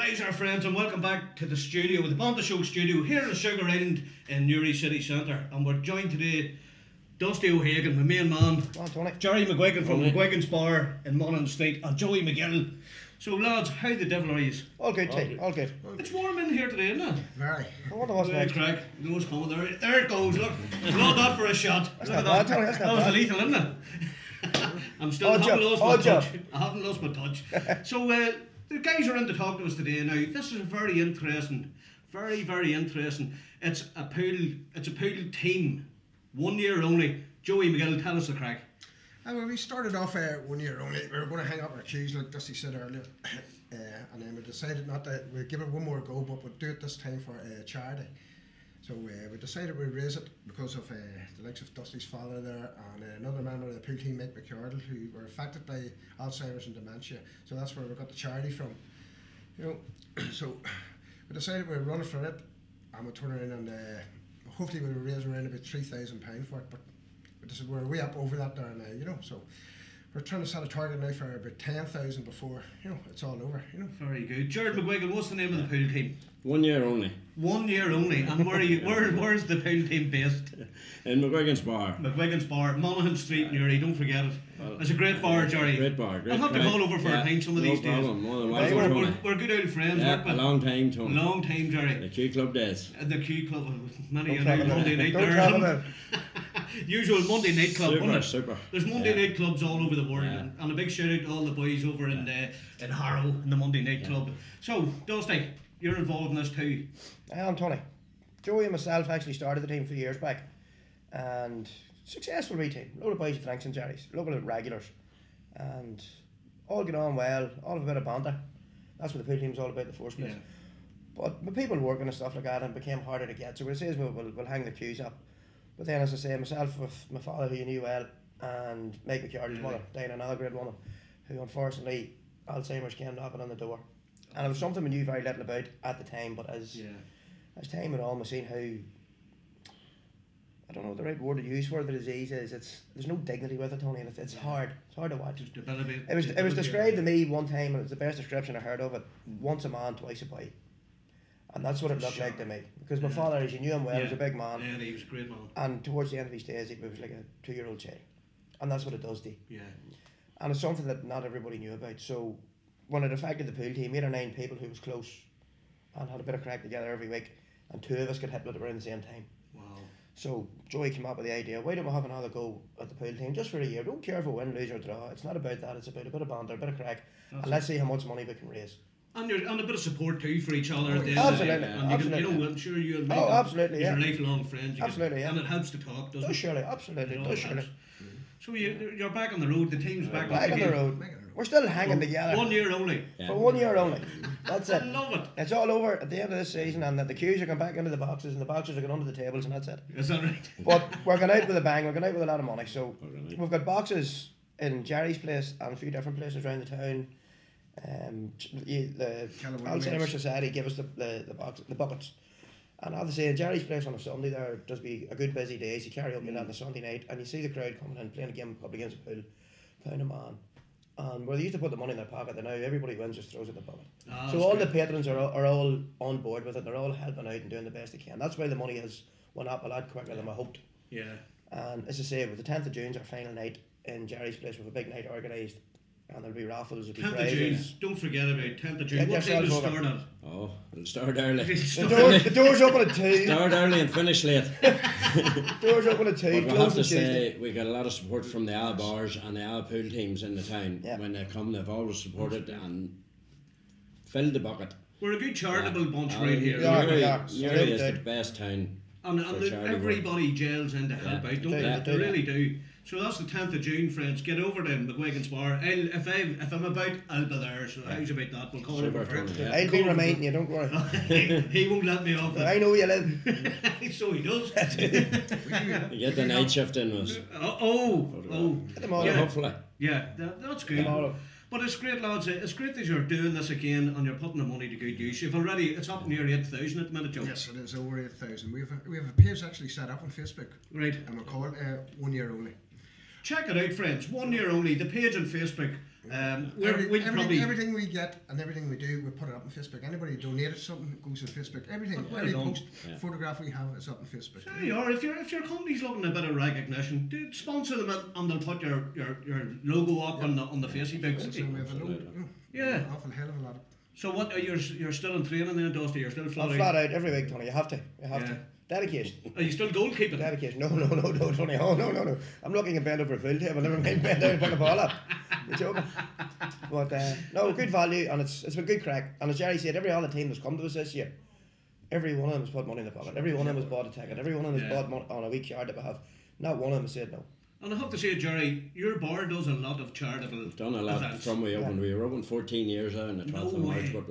Rise, our friends, and welcome back to the studio, with the Banter Show studio here in Sugar Island in Newry City Centre. And we're joined today, Dusty O'Hagan, my main man, Go on, Tony. Jerry McGuigan from Morning. McGuigan's Bar in Monaghan Street, and Joey McGill. So, lads, how the devil are you? All good, All T. good. All good. It's warm in here today, isn't it? Very. I wonder what's There, next. Craig. You know what's coming there. There it goes, look. Not that for a shot. Look at bad, that. Tony, that's not was bad. lethal, isn't it? I'm still, I haven't lost my touch. I haven't lost my touch. so, uh, the guys are in to talk to us today now. This is very interesting. Very, very interesting. It's a pool, it's a pool team. One year only. Joey McGill, tell us the crack. Uh, well, we started off uh, one year only. We were going to hang up our cues, like Dusty said earlier. Uh, and then we decided not to, we'd give it one more go, but we'd do it this time for uh, charity. So uh, we decided we'd raise it because of uh, the likes of Dusty's father there and uh, another member of the pool team, Mick McCardle, who were affected by Alzheimer's and dementia. So that's where we got the charity from. You know, so we decided we'd run for it and we'd turn around and uh, hopefully we'll raise around about £3,000 for it. But we just we're way up over that there now, you know. So we're trying to set a target now for about 10,000 before, you know, it's all over, you know. Very good. Jared McGuigan, what's the name of the pool team? One year only. One year only. And where are you, where, where's the pool team based? In McGuigan's Bar. McGuigan's Bar, Monaghan Street, Newry, don't forget it. Well, It's a great bar, Jerry. Great bar. Great I'll have to call over for Yeah, a pint some of no these days. problem. More than We're, welcome, we're, we're good old friends, Yeah, aren't we? a long time, Tony. Long time, Jerry. The Q Club days. At the Q Club, many Don't a night, about Monday night there. talk about it. Usual Monday night club, Super, wasn't it? super. There's Monday Yeah. night clubs all over the world, Yeah. and, and a big shout out to all the boys over in uh, in Harrow in the Monday night Yeah. club. So, Dusty, you're involved in this too. I am Tony. Joey and myself actually started the team a few years back. And successful wee team. A lot of boys at Franks and Jerry's. Local regulars. And all get on well. All have a bit of banter. That's what the pool team's all about in the first place. But with people working and stuff like that, and became harder to get. So we says we'll, we'll, we'll hang the cues up. But then, as I say, myself with my father, who you knew well, and Mike McCarthy's Really? Mm. mother, Diana, another great woman, who unfortunately Alzheimer's came knocking on the door. And it was something we knew very little about at the time, but as Yeah. as time went on, we've seen how I don't know the right word to use for the disease is. It's there's no dignity with it, Tony, and it's, it's hard. It's hard to watch. Just a bit of it. Was it was described to me one time, and it was the best description I heard of it. Once a man, twice a boy, and that's what it looked like to me. Because my Yeah. father, as you knew him well, was a big man, Yeah, he was a great man. and towards the end of his days, he was like a two-year-old child, and that's what it does to you. Yeah. And it's something that not everybody knew about. So when it affected the pool team, eight or nine people who was close and had a bit of crack together every week, and two of us got hit with it around the same time. Wow. So Joey came up with the idea, why don't we have another go at the pool team just for a year? Don't care if we win, lose or draw. It's not about that, it's about a bit of banter, a bit of crack. That's and let's see how much money we can raise. And, you're, and a bit of support too for each other. at oh, the end of the day. Absolutely, And you, can, you absolutely. know, I'm sure you and Oh, Michael, absolutely, you're yeah. lifelong friends. You can- Absolutely, yeah. And it helps to talk, doesn't Does it? surely, absolutely, It all does surely. helps. So you, you're back on the road. The team's back, Back on the road. Back on the road. We're still hanging together. One year only. Yeah. For one year only. That's it. I it. love it. It's all over at the end of this season, and that the cues are going back into the boxes, and the boxes are going under the tables, and that's it. Is that right? But we're going out with a bang. We're going out with a lot of money. So We're going out. we've got boxes in Jerry's place and a few different places around the town. Um, you- the Alzheimer's. Society give us the the, the box the buckets. And obviously in Jerry's place on a Sunday there does be a good busy days. You carry up your lad on a Sunday night and you see the crowd coming in playing a game a couple of games of pool, pound a man. And where they used to put the money in their pocket, they now everybody wins just throws it in the bucket. Ah, so all good. the patrons are, all- are all on board with it. They're all helping out and doing the best they can. That's why the money has went up a lot quicker than I hoped. Yeah. And as I say, with the tenth of June, our final night in Jerry's place with a big night organised, and there'll be raffles, there'll be 10th of June. prizes. Don't forget about 10th of June. Get What time does it yourself start at? Oh, it'll start early. The, door, the doors open at two. Start early and finish late. Doors open at two. But we'll Close have on to Tuesday. say we got a lot of support from the Al bars and the Al pool teams in the town. Yeah. When they come, they've always supported and filled the bucket. We're a good charitable bunch Oh, right here. Yeah, are, we Newry- are. Newry is Absolutely. the best town. And, For and the, charity work. everybody gels in to help Yeah. out, don't They they? do, They they do. really do. So that's the 10th of June, friends. Get over to McGuigan's Bar. I'll, if, I, if I'm about, I'll be there. So how's about that? We'll call Super over for Tony, it. yeah. I'll be reminding you, don't worry. he, he won't let me off I know you live. so he does. You get the night shift in us. oh, oh, oh. Get them all Yeah. Hopefully. Yeah, that, that's good. Tomorrow. But it's great, lads. It's great that you're doing this again and you're putting the money to good use. You've already, it's up near 8,000 at the minute, Joe. Yes, it is over 8,000. We have, a, we have a page actually set up on Facebook Right. and we call it uh, One Year Only. Check it out, friends. One year only. The page on Facebook. Um, we're, Every, we'll everything, probably. everything we get and everything we do, we put it up on Facebook. Anybody donated something goes to Facebook. Everything, Well every done. post, Yeah. photograph we have is up on Facebook. There you are. If your if your company's looking a bit of recognition, do sponsor them and- and they'll put your, your, your logo up on the on the Facebook. So we have a load, Absolutely. Yeah. an awful hell of a lot of So what? Are you you're still in training then, Dusty? You're still I'm flat flat out. out every week, Tony. You have to. You have Yeah. to. Dedication. Are you still goalkeeping? Dedication. No, no, no, no, Tony. Oh, no, no, no. I'm looking at bend over a pool table. Never mind bend down and pick a ball up. You're joking. But uh, no, good value, and it's it's been good crack. And as Jerry said, every other team that's come to us this year, every one of them has put money in the pocket. Every one of them has bought a ticket. Every one of them has Yeah. bought money on a week's yard that we have. Not one of them has said no. And I have to say, Jerry, your bar does a lot of charitable Done a lot events. from we opened. We were open 14 years now on the 12th of March, but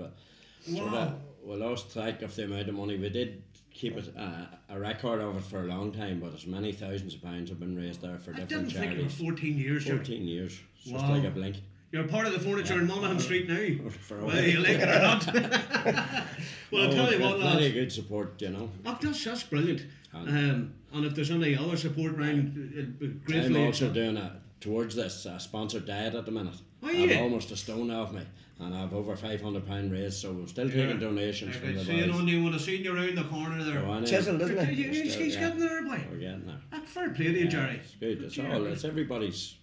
we, sort Wow. of, we lost track of the amount of money. We did keep it uh, a record of it for a long time, but as many thousands of pounds have been raised there for I different didn't think it was charities. 14 years. Jerry. 14 years, it's just like a blink. You're part of the furniture in Monaghan Street now. For a Whether while. you like it or not. well, I'll tell you what, plenty lads. of good support, you know. Oh, that's, that's brilliant. And- Um, and if there's any other support around, it'd be I'm gratefully. also doing a towards this a sponsored diet at the minute. Oh, I've yeah. almost a stone off me, and I've over 500 pound raised, so we're still Yeah. taking donations I from the see it boys. on you when I seen you around the corner there. So I. Chiseled, isn't He- it? He's, he's Yeah. getting there, boy. We're getting there. Ah, fair play to you, Yeah, Jerry. It's good. It's Yeah, all. but- It's everybody's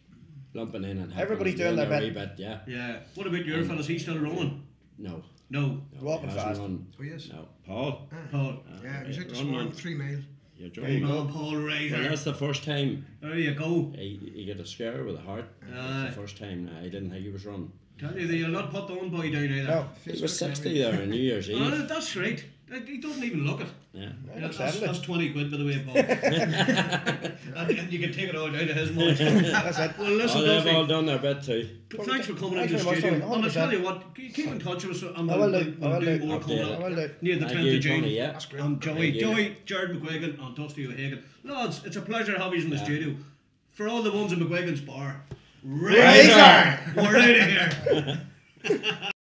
lumping in and Everybody's and doing their wee bit. Yeah. Yeah. What about your fellas? He's still rolling? No. No. no Walking fast. Run. Oh, yes. No. Paul. Paul. Yeah, he was out this morning, three mile. You're There you joking. go. Oh, Paul Well, that's the first time There you go. he, he got a scare with a heart. Aye. That's the first time. I didn't think he was running. Tell you that you'll not put the one boy down either. No. He was Facebook and 60 there on New Year's Eve. Ah, that's right. He doesn't even look it. Yeah. Yeah, look that's, that's 20 quid, by the way, Paul. and, and you can take it all down to his money. That's it. well, listen, Oh, they've Dusty, all done their bit too. but thanks for coming Thanks into the studio. Tony. And I'll tell you what, keep keep in touch with us and I we'll, will we'll, do. we'll I will do do. more Update coming it. up I will do. near the Thank 10th you, of June. Yeah. That's great. I'm Joey, Thank you. Joey, Jared McGuigan, and Dusty O'Hagan. Lads, it's a pleasure to have you in the Yeah. studio. For all the ones in McGuigan's bar, Riser! We're out of here.